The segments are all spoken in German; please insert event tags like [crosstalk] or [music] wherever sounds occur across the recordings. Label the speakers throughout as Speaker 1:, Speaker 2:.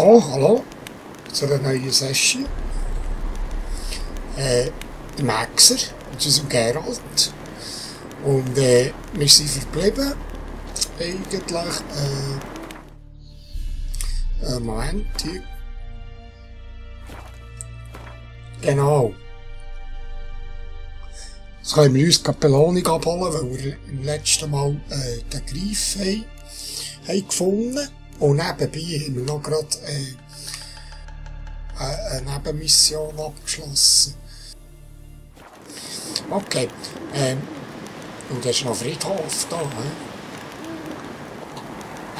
Speaker 1: So, hallo zu einer neuen Session. Äh, der Maxer und unser Gerald. Und äh, wir sind verblieben. Eigentlich. Äh, äh, Moment, hier. Genau. Jetzt können wir uns die Belohnung abholen, weil wir im letzten Mal äh, den Greif haben, haben gefunden Und nebenbei haben wir noch gerade äh, eine Nebenmission abgeschlossen. Okay. Ähm, und da ist noch Friedhof da, ne?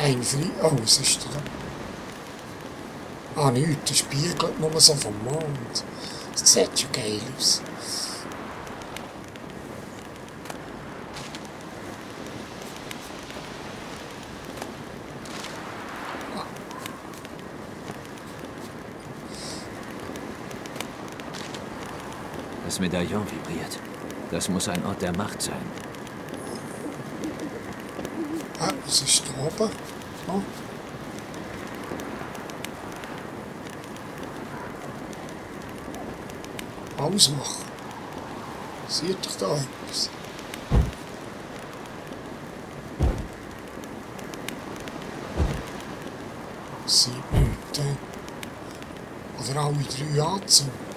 Speaker 1: Ein Friedhof. Oh, was ist da? Ah, nichts. Der spiegelt nur so vom Mond. Das sieht schon geil aus.
Speaker 2: Das Medaillon vibriert. Das muss ein Ort der Macht sein.
Speaker 1: Ah, was ist da oben? Oh. Ausmachen. Sieht doch da etwas? Nichts. äh. Oder alle drei anzünden.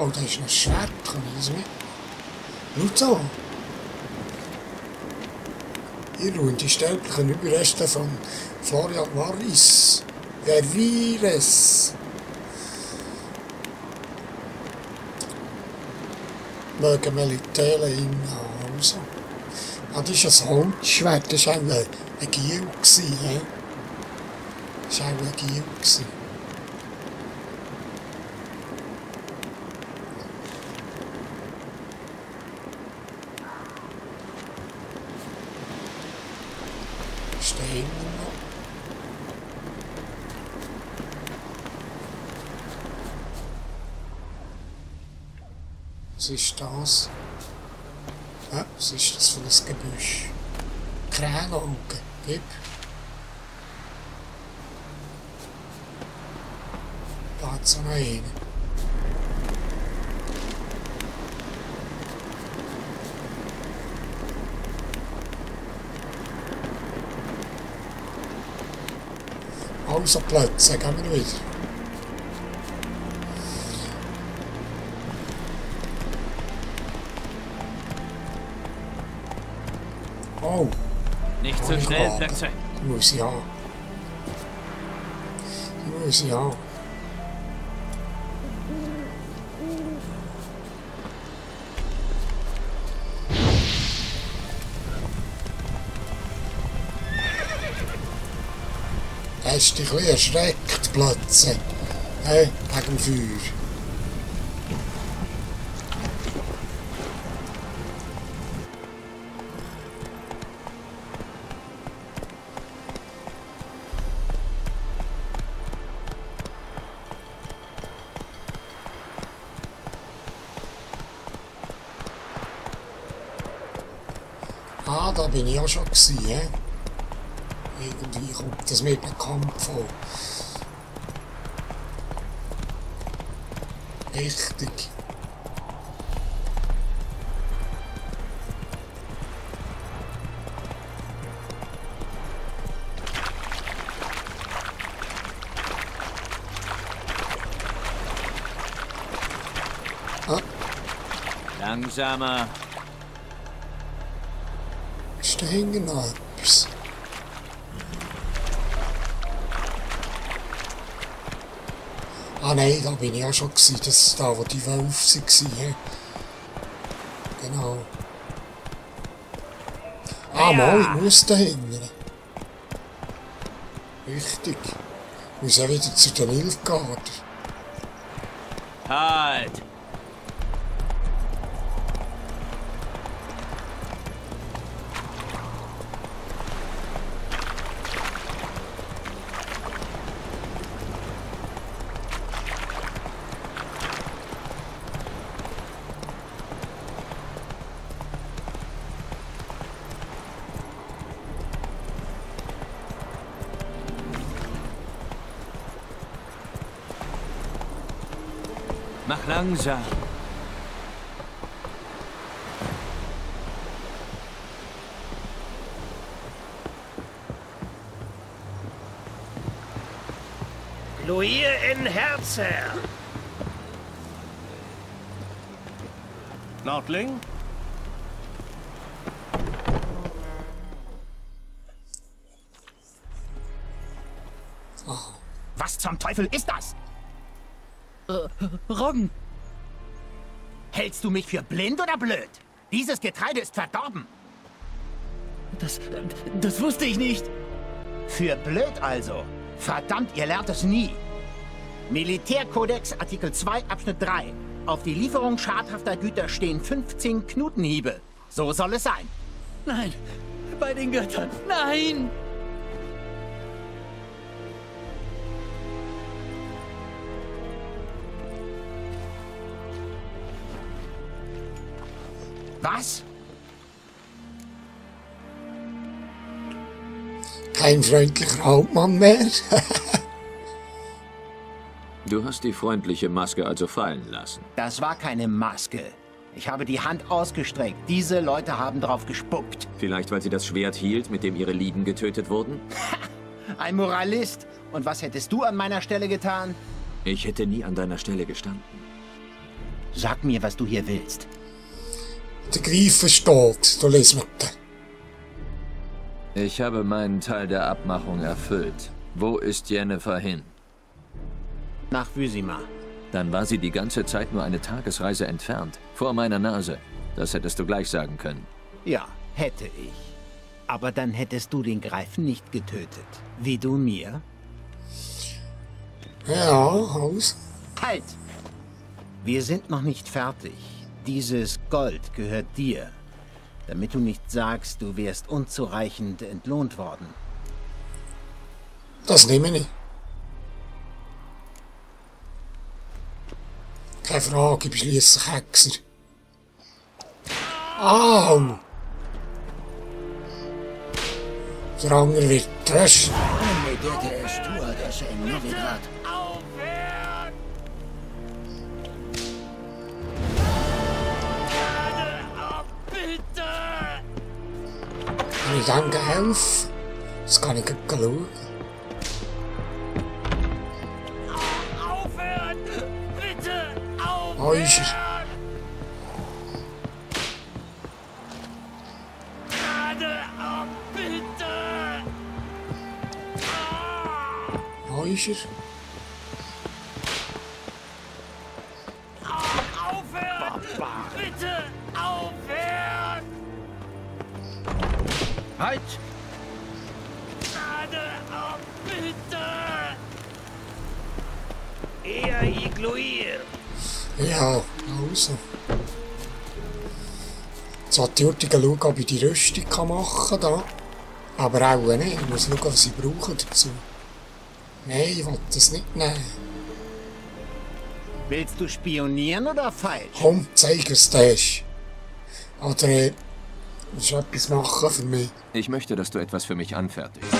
Speaker 1: Oh, da ist ein Schwert. Kann ich das mit? Schau so. Hier ruhen die sterblichen Überreste von Florian Varys. Vervires. Mögen Militäre ihn also. Ah, das ist ein Holzschwert. Das war ein, Giel. Das war ein Giel. gewesen. Stehen wir noch. Was ist das? Was ist das für ein Gebüsch? Kränaugen, gib. Da hat's noch einen. Also Plätze, gehen wir wieder. Oh,
Speaker 2: Nicht so schnell,
Speaker 1: ja.
Speaker 2: Plätze.
Speaker 1: die muss ich haben. Die muss ich haben. Hast dich ein bisschen erschreckt plötzlich. Hey, wegen dem Feuer. Ah, da bin ich auch schon gewesen, hä? Irgendwie kommt das mir bekannt vor. Richtig.
Speaker 2: Langsamer.
Speaker 1: Hinten noch etwas? Ah nein, da bin ich auch schon gewesen. Das ist da, wo die Wölfe waren. Genau. Ah,
Speaker 2: Ja.
Speaker 1: mal, ich muss da hinten. Richtig. Ich muss auch wieder zu den Nilfgaard.
Speaker 2: Halt! Langsam.
Speaker 3: Luir in Herzer.
Speaker 4: Nordling?
Speaker 3: Was zum Teufel ist das?
Speaker 5: Roggen!
Speaker 3: Hältst du mich für blind oder blöd? Dieses Getreide ist verdorben.
Speaker 5: Das, das wusste ich nicht.
Speaker 3: Für blöd also. Verdammt, ihr lernt es nie. Militärkodex Artikel 2 Abschnitt 3. Auf die Lieferung schadhafter Güter stehen 15 Knutenhiebe. So soll es sein.
Speaker 5: Nein, bei den Göttern. Nein!
Speaker 3: Was?
Speaker 1: Kein freundlicher Hauptmann mehr.
Speaker 2: Du hast die freundliche Maske also fallen lassen.
Speaker 3: Das war keine Maske. Ich habe die Hand ausgestreckt. Diese Leute haben drauf gespuckt.
Speaker 2: Vielleicht, weil sie das Schwert hielt, mit dem ihre Lieben getötet wurden? [laughs]
Speaker 3: Ein Moralist. Und was hättest du an meiner Stelle getan?
Speaker 2: Ich hätte nie an deiner Stelle gestanden.
Speaker 3: Sag mir, was du hier willst.
Speaker 1: Der Greifen steht. Da lesen wir den.
Speaker 2: Ich habe meinen Teil der Abmachung erfüllt. Wo ist Jennifer hin?
Speaker 3: Nach Wysima.
Speaker 2: Dann war sie die ganze Zeit nur eine Tagesreise entfernt. Vor meiner Nase. Das hättest du gleich sagen können.
Speaker 3: Ja, hätte ich. Aber dann hättest du den Greifen nicht getötet. Wie du mir?
Speaker 1: Ja, aus.
Speaker 3: Halt! Wir sind noch nicht fertig. Dieses Gold gehört dir. Damit du nicht sagst, du wärst unzureichend entlohnt worden.
Speaker 1: Das nehme ich. Keine Frage, ich bin schliesslich Hexer. Au! Der andere wird Trash. Wenn ich dann helfe, das kann ich gleich schauen.
Speaker 6: Aufhören! Bitte! Aufhören!
Speaker 1: Wo ist er?
Speaker 6: Gerade auf! Bitte!
Speaker 1: Wo ist er?
Speaker 3: Halt!
Speaker 6: Gerade auf! Bitte!
Speaker 3: Eher Igluir!
Speaker 1: Ja, also. Jetzt wollte ich Jurtigen schauen, ob ich die Rüstung kann machen kann. Aber auch nicht. Ich muss schauen, was ich brauche dazu. Nein, ich will das nicht nehmen.
Speaker 3: Willst du spionieren oder falsch?
Speaker 1: Komm, zeig es dir. Oder willst du etwas machen für mich?
Speaker 2: Ich möchte, dass du etwas für mich anfertigst.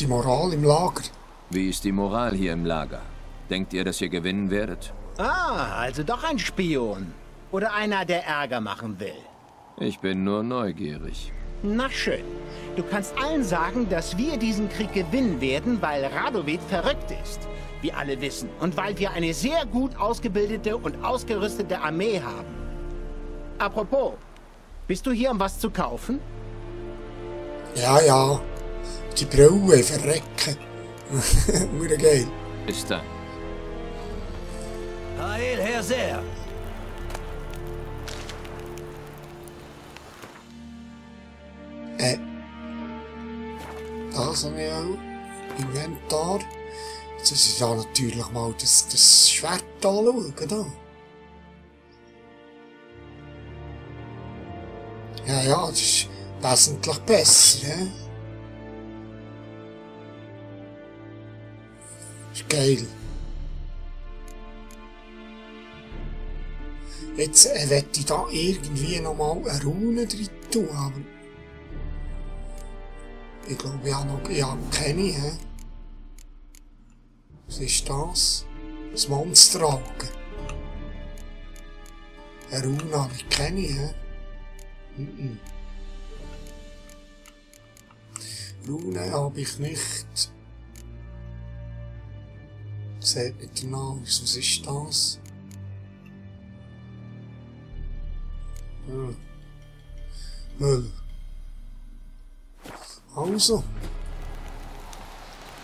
Speaker 1: Ist die Moral im Lager?
Speaker 2: Wie ist die Moral hier im Lager? Denkt ihr, dass ihr gewinnen werdet?
Speaker 3: Ah, also doch ein Spion. Oder einer, der Ärger machen will.
Speaker 2: Ich bin nur neugierig.
Speaker 3: Na schön. Du kannst allen sagen, dass wir diesen Krieg gewinnen werden, weil Radovid verrückt ist. Wie alle wissen. Und weil wir eine sehr gut ausgebildete und ausgerüstete Armee haben. Apropos, bist du hier, um was zu kaufen?
Speaker 1: Ja, ja. Die Brille verrecken. Hure [laughs] geil.
Speaker 2: Ist da.
Speaker 5: Heil, Herr Ser.
Speaker 1: Äh. Das habe ich auch. Inventar. Jetzt muss ich da natürlich mal das, das Schwert anschauen. Da. Ja, ja, das ist wesentlich besser. He? Geil. Jetzt äh, wette ich da irgendwie nochmal eine Rune drin tun, aber ich glaube, ich habe noch ich habe keine. He? Was ist das? Das Monsterauge. Eine Rune habe ich keine. He? Mm -mm. Rune habe ich nicht. Seht nicht danach aus. Ist das? Hm. Müll. Also.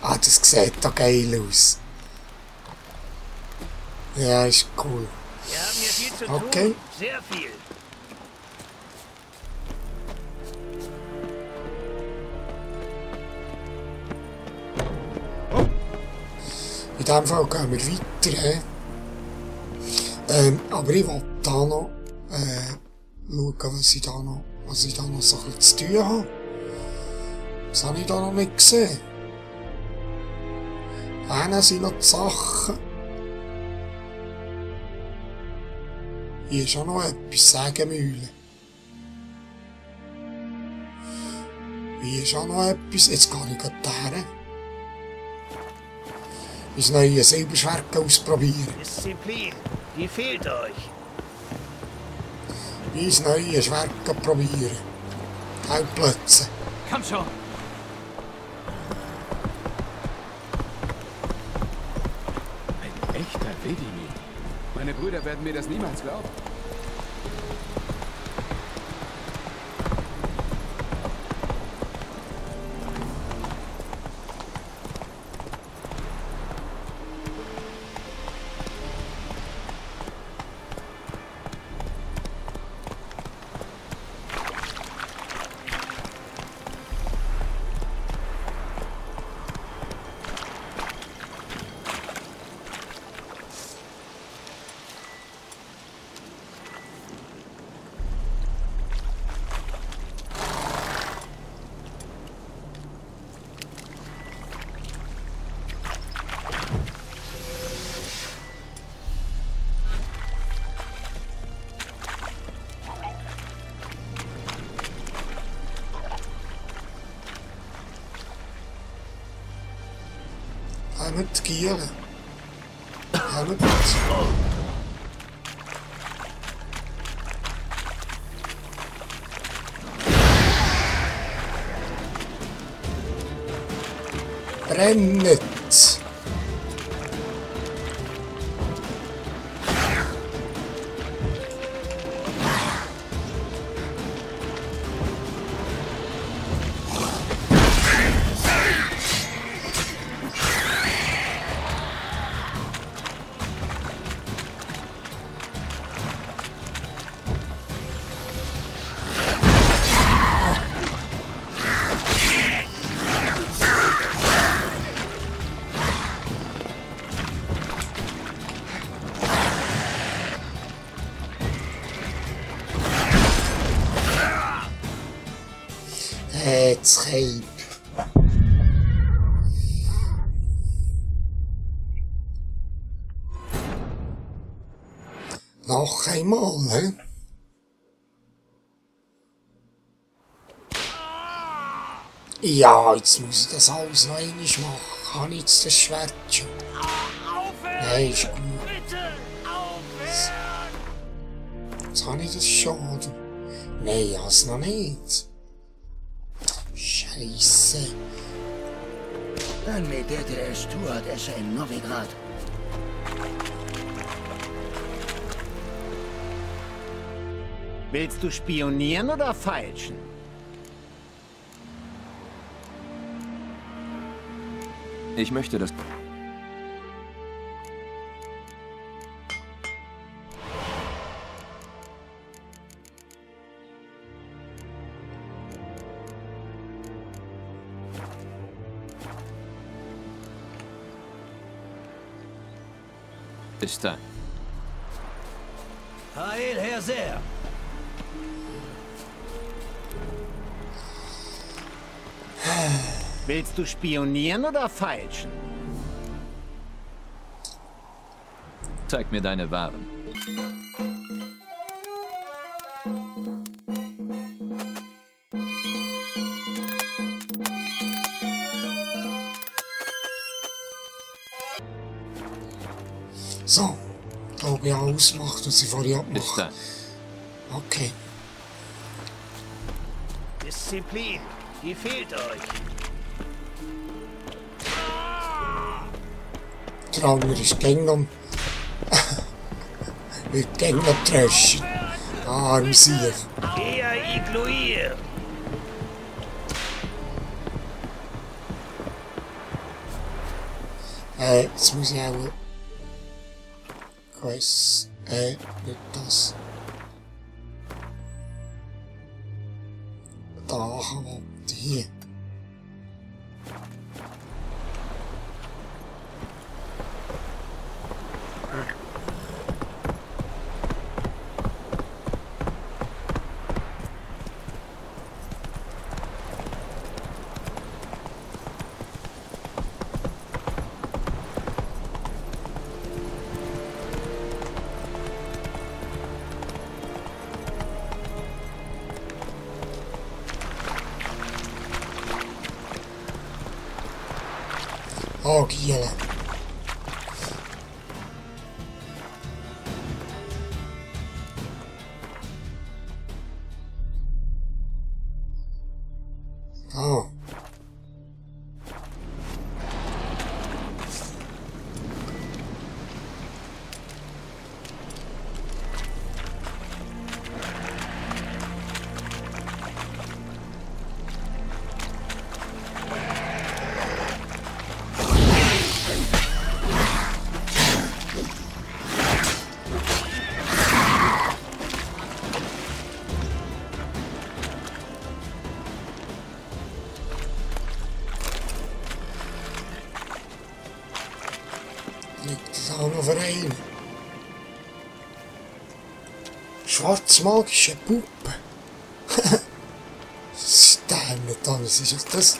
Speaker 1: Ah, das sieht da geil aus. Ja, ist cool.
Speaker 6: Wir haben hier viel zu
Speaker 1: Okay.
Speaker 6: tun. Sehr viel.
Speaker 1: In dem Fall gehen wir weiter. Ähm, aber ich will da noch äh, schauen, was ich da noch, was ich da noch so ein zu tun habe. Das habe ich da noch nicht gesehen. Einer sind noch die Sachen. Hier ist auch noch etwas, Sägemühle. Hier ist auch noch etwas, jetzt gehe ich gerade dahin. Mein neues Silberschwert ausprobieren.
Speaker 6: Disziplin. Die fehlt euch.
Speaker 1: Mein neues Schwert probieren. Halbplätze.
Speaker 5: Komm schon.
Speaker 4: Ein echter Vedimir. Meine Brüder werden mir das niemals glauben.
Speaker 1: skier. Jävla plats. Brännet. Noch einmal, hä? Ja, jetzt muss ich das alles noch einmal machen. Kann ich jetzt das Schwert schon?
Speaker 6: Aufhören!
Speaker 1: Nein, ist gut. Jetzt habe ich das schon? Nein, ich habe es noch nicht. Scheiße.
Speaker 3: Dann vedete el Stewardessa in Novigrad.
Speaker 6: Willst du spionieren oder feilschen?
Speaker 2: Ich möchte, dass... Ist da.
Speaker 6: Heil, Herr Ser.
Speaker 3: Willst du spionieren oder feilschen?
Speaker 2: Zeig mir deine Waren.
Speaker 1: So, da habe ich ausgemacht und sie vorher
Speaker 2: da.
Speaker 1: Okay.
Speaker 6: Disziplin, die fehlt euch.
Speaker 1: Der andere ist Gängern. Wird Gängner dreschen. Arm Sieg.
Speaker 6: Eher igluier.
Speaker 1: Äh, jetzt muss ich auch... Quest... Äh, nicht das. Oh, Giele. Oh. Schwarzmagische Puppe. [laughs] das ist das?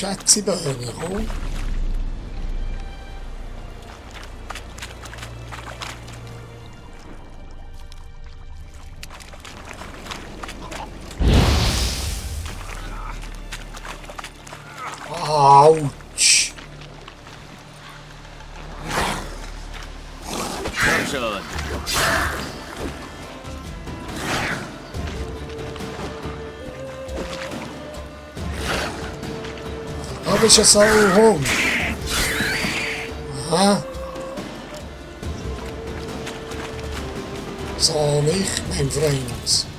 Speaker 1: Wo schätze ich Hab ich es auch rum? Aha. So nicht, mein Freund.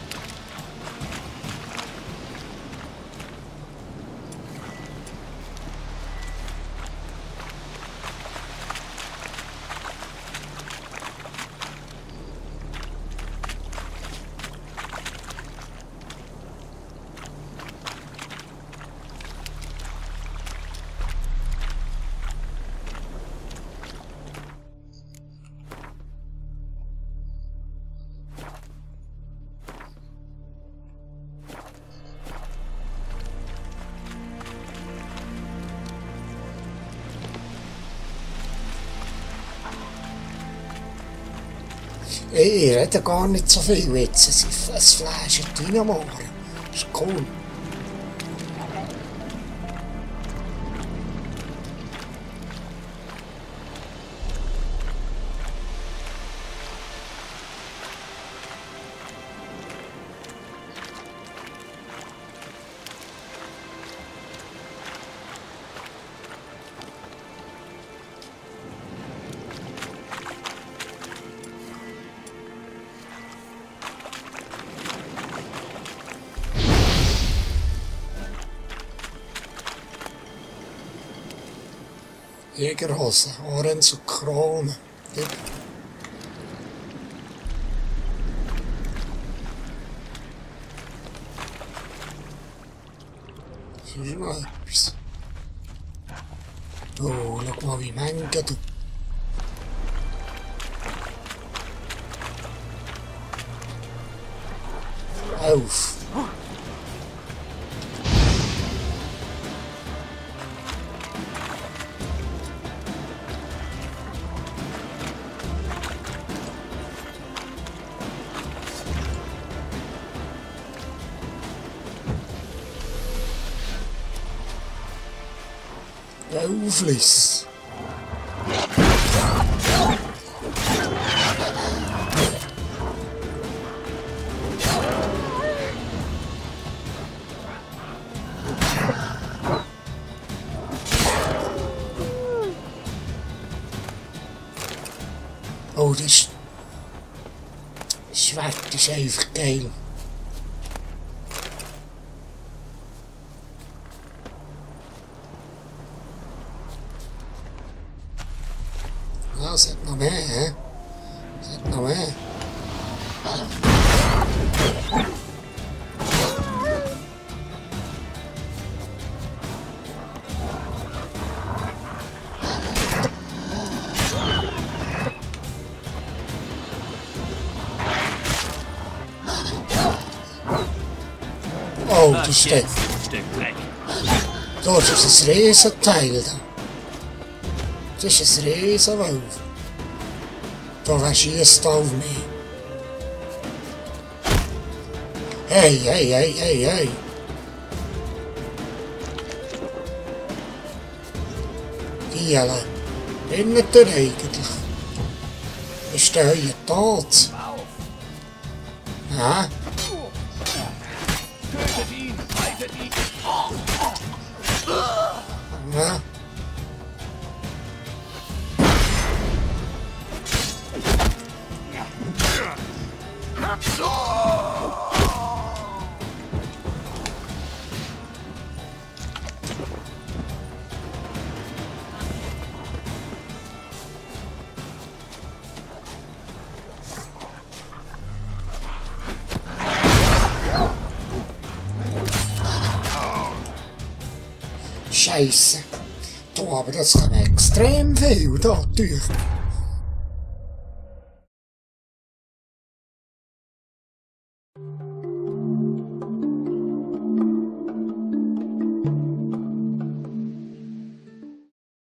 Speaker 1: Ich rede gar nicht so viel jetzt. Es ist ein Fläschchen Dynamo. Ist cool. Jägerhose, Ohren und Krone. Gib. Das ist noch etwas. Oh, schau mal, wie Menge du. Auf. Aufliss. Oh, das Schwert ist einfach geil. Ja, Oh, das ist der.
Speaker 6: Jetzt, Stück Dreck.
Speaker 1: Das ist ein Riesenteil da. Das ist ein Riesenwolf. Da wer schießt auf mich? Hey, hey, hey, hey, hey. Giele, bin nicht der eigentlich? Ist der hier tot? Ja?
Speaker 4: Tötet
Speaker 1: Scheiße. Da aber das kann extrem viel da durch.